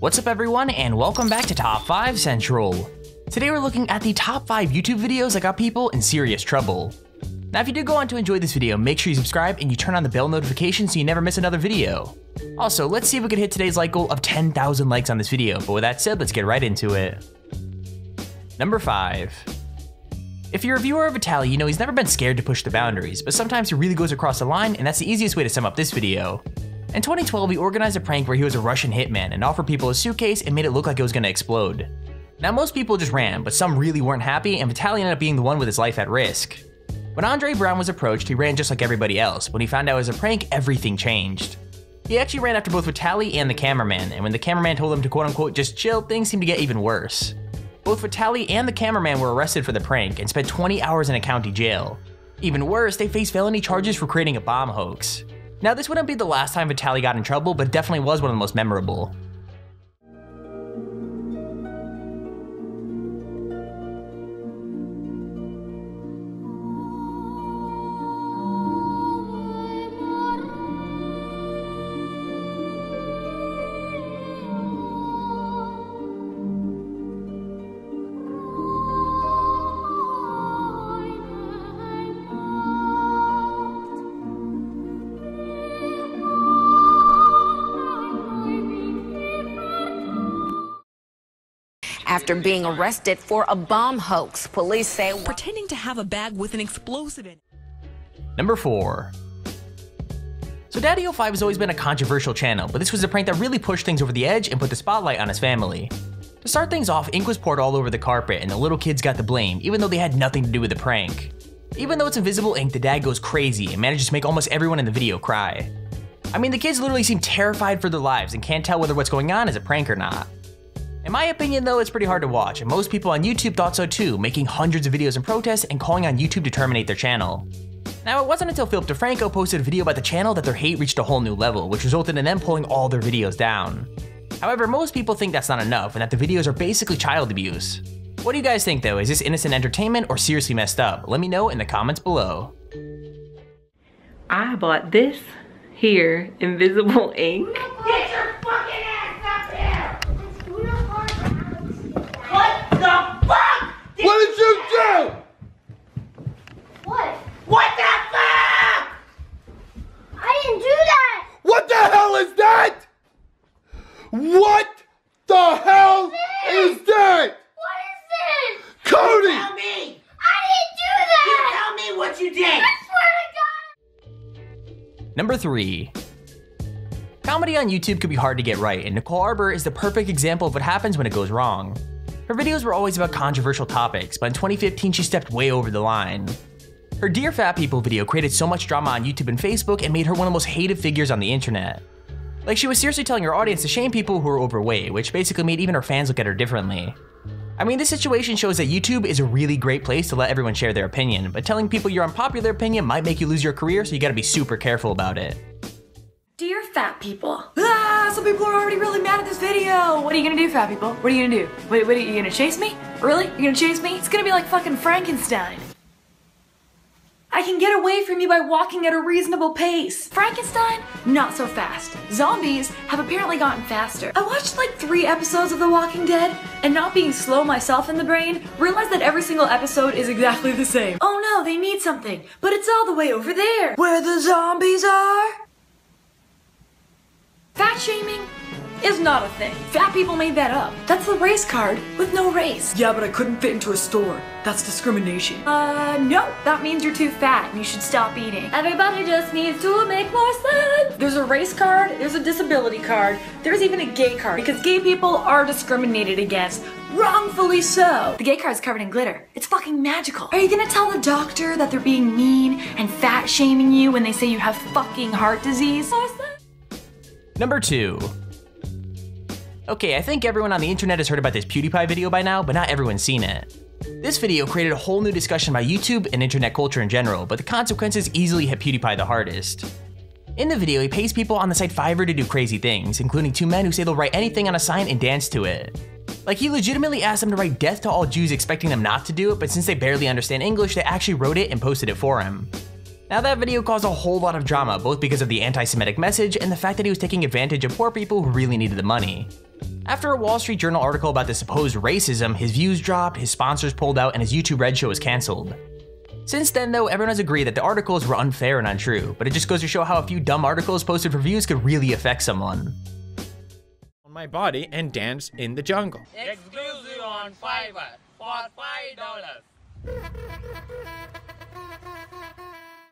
What's up everyone and welcome back to Top 5 Central. Today we're looking at the top 5 YouTube videos that got people in serious trouble. Now if you do go on to enjoy this video, make sure you subscribe and you turn on the bell notification so you never miss another video. Also, let's see if we can hit today's like goal of 10,000 likes on this video, but with that said, let's get right into it. Number 5. If you're a viewer of Vitaly, you know he's never been scared to push the boundaries, but sometimes he really goes across the line and that's the easiest way to sum up this video. In 2012, he organized a prank where he was a Russian hitman and offered people a suitcase and made it look like it was gonna explode. Now most people just ran, but some really weren't happy and Vitaly ended up being the one with his life at risk. When Andre Brown was approached, he ran just like everybody else. When he found out it was a prank, everything changed. He actually ran after both Vitaly and the cameraman, and when the cameraman told him to quote unquote just chill, things seemed to get even worse. Both Vitaly and the cameraman were arrested for the prank and spent 20 hours in a county jail. Even worse, they faced felony charges for creating a bomb hoax. Now, this wouldn't be the last time Vitaly got in trouble, but definitely was one of the most memorable. After being arrested for a bomb hoax. Police say pretending to have a bag with an explosive in it. Number 4. So DaddyOFive has always been a controversial channel, but this was a prank that really pushed things over the edge and put the spotlight on his family. To start things off, ink was poured all over the carpet and the little kids got the blame, even though they had nothing to do with the prank. Even though it's invisible ink, the dad goes crazy and manages to make almost everyone in the video cry. I mean, the kids literally seem terrified for their lives and can't tell whether what's going on is a prank or not. In my opinion though, it's pretty hard to watch, and most people on YouTube thought so too, making hundreds of videos in protest and calling on YouTube to terminate their channel. Now, it wasn't until Philip DeFranco posted a video about the channel that their hate reached a whole new level, which resulted in them pulling all their videos down. However, most people think that's not enough and that the videos are basically child abuse. What do you guys think though? Is this innocent entertainment or seriously messed up? Let me know in the comments below. I bought this here, invisible ink. Get your fucking ass up here! What the fuck? Did What did you do? What? What the fuck? I didn't do that! What the hell is that? What the hell is that? What is this? Cody! Tell me! I didn't do that! You tell me what you did! I swear to God! Number 3. Comedy on YouTube could be hard to get right, and Nicole Arbour is the perfect example of what happens when it goes wrong. Her videos were always about controversial topics, but in 2015 she stepped way over the line. Her Dear Fat People video created so much drama on YouTube and Facebook and made her one of the most hated figures on the internet. Like she was seriously telling her audience to shame people who are overweight, which basically made even her fans look at her differently. I mean, this situation shows that YouTube is a really great place to let everyone share their opinion, but telling people your unpopular opinion might make you lose your career, so you gotta be super careful about it. Dear fat people. Ah, some people are already really mad at this video. What are you gonna do, fat people? What are you gonna do? Wait, what are you gonna chase me? Really? You're gonna chase me? It's gonna be like fucking Frankenstein. I can get away from you by walking at a reasonable pace. Frankenstein? Not so fast. Zombies have apparently gotten faster. I watched like three episodes of The Walking Dead, and not being slow myself in the brain, realized that every single episode is exactly the same. Oh no, they need something, but it's all the way over there, where the zombies are. Fat shaming is not a thing. Fat people made that up. That's the race card with no race. Yeah, but I couldn't fit into a store. That's discrimination. Uh, no. That means you're too fat and you should stop eating. Everybody just needs to make more sense. There's a race card, there's a disability card, there's even a gay card because gay people are discriminated against. Wrongfully so. The gay card's covered in glitter. It's fucking magical. Are you gonna tell the doctor that they're being mean and fat shaming you when they say you have fucking heart disease? Number 2. Okay, I think everyone on the internet has heard about this PewDiePie video by now, but not everyone's seen it. This video created a whole new discussion about YouTube and internet culture in general, but the consequences easily hit PewDiePie the hardest. In the video, he pays people on the site Fiverr to do crazy things, including two men who say they'll write anything on a sign and dance to it. Like, he legitimately asked them to write death to all Jews expecting them not to do it, but since they barely understand English, they actually wrote it and posted it for him. Now that video caused a whole lot of drama, both because of the anti-Semitic message and the fact that he was taking advantage of poor people who really needed the money. After a Wall Street Journal article about the supposed racism, his views dropped, his sponsors pulled out, and his YouTube Red show was cancelled. Since then, though, everyone has agreed that the articles were unfair and untrue, but it just goes to show how a few dumb articles posted for views could really affect someone. On my body and dance in the jungle. Exclusive on Fiverr for five dollars.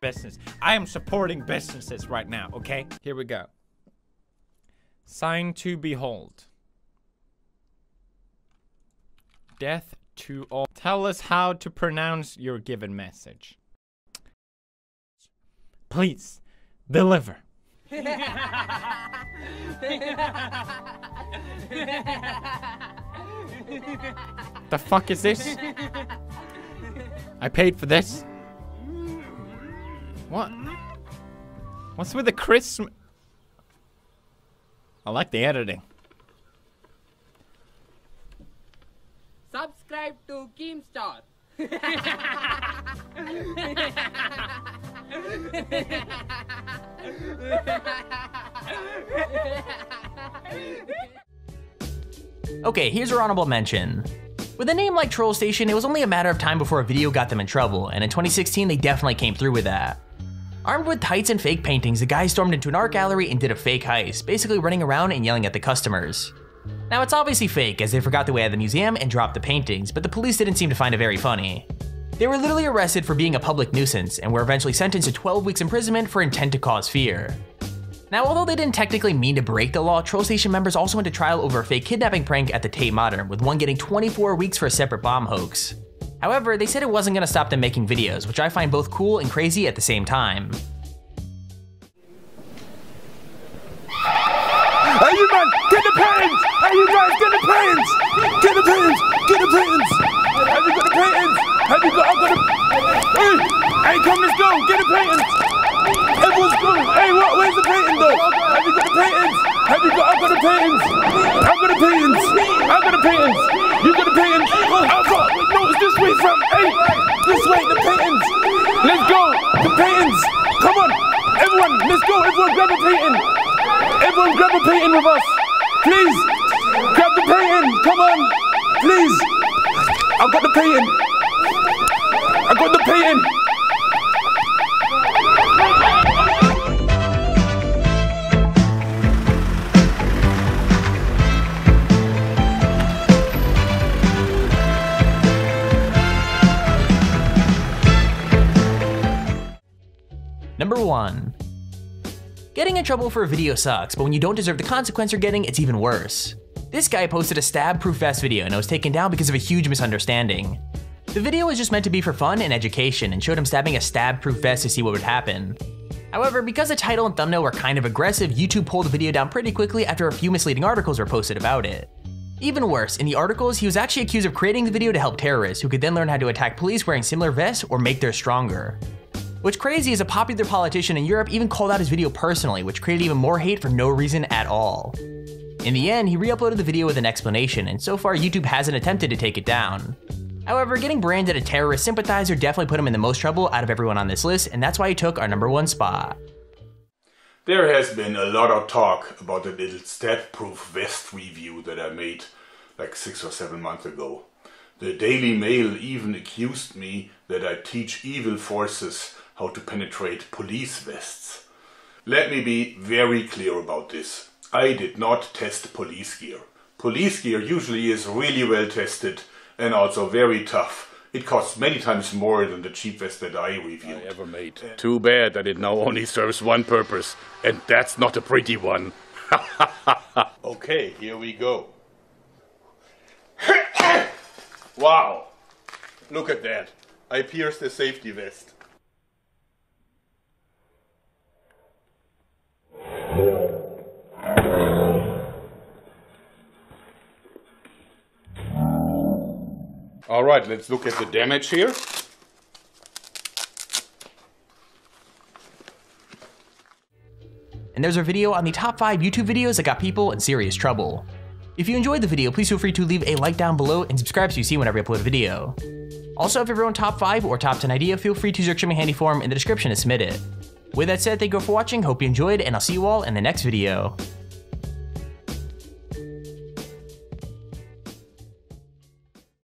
Business. I am supporting businesses right now, okay? Here we go. Sign to behold. Death to all. Tell us how to pronounce your given message. Please, deliver. the fuck is this? I paid for this. What? What's with the Christmas? I like the editing. Keemstar. Okay, here's your honorable mention. With a name like Trollstation, it was only a matter of time before a video got them in trouble, and in 2016 they definitely came through with that. Armed with tights and fake paintings, the guy stormed into an art gallery and did a fake heist, basically running around and yelling at the customers. Now it's obviously fake as they forgot the way at the museum and dropped the paintings, but the police didn't seem to find it very funny. They were literally arrested for being a public nuisance and were eventually sentenced to 12 weeks imprisonment for intent to cause fear. Now, although they didn't technically mean to break the law, Trollstation members also went to trial over a fake kidnapping prank at the Tate Modern, with one getting 24 weeks for a separate bomb hoax. However, they said it wasn't gonna stop them making videos, which I find both cool and crazy at the same time. You man, get the paintings! Hey, you guys, get the paintings! Get the paintings! Get the paintings! Have you got the paintings? Have you got? I've got the. Hey, hey, come, let's go! Get the paintings! Everyone's going. Hey, what? Where's the painting though? Have you got the paintings? Have you got? I've got the paintings. I've got the paintings. I've got the paintings. You got the paintings. I've got. No, it's this way, fam. Hey, this way. The paintings. Let's go. The paintings. Come on, everyone. Let's go. Everyone, grab a painting. Everyone, grab a painting with us. Please, grab the painting. Come on, please. I've got the painting. I got the painting. Number 1. Getting in trouble for a video sucks, but when you don't deserve the consequence you're getting, it's even worse. This guy posted a stab-proof vest video and it was taken down because of a huge misunderstanding. The video was just meant to be for fun and education and showed him stabbing a stab-proof vest to see what would happen. However, because the title and thumbnail were kind of aggressive, YouTube pulled the video down pretty quickly after a few misleading articles were posted about it. Even worse, in the articles, he was actually accused of creating the video to help terrorists who could then learn how to attack police wearing similar vests or make theirs stronger. What's crazy is a popular politician in Europe even called out his video personally, which created even more hate for no reason at all. In the end, he re-uploaded the video with an explanation, and so far YouTube hasn't attempted to take it down. However, getting branded a terrorist sympathizer definitely put him in the most trouble out of everyone on this list, and that's why he took our number one spot. There has been a lot of talk about the little stab-proof vest review that I made like six or seven months ago. The Daily Mail even accused me that I teach evil forces how to penetrate police vests. Let me be very clear about this. I did not test police gear. Police gear usually is really well tested and also very tough. It costs many times more than the cheap vest that I reviewed. I ever made. Too bad that it now only serves one purpose, and that's not a pretty one. okay, here we go. wow! Look at that. I pierced the safety vest. All right, let's look at the damage here. And there's our video on the top 5 YouTube videos that got people in serious trouble. If you enjoyed the video, please feel free to leave a like down below and subscribe so you see whenever I upload a video. Also, if you have your own top 5 or top 10 idea, feel free to use our extremely handy form in the description to submit it. With that said, thank you for watching, hope you enjoyed, and I'll see you all in the next video.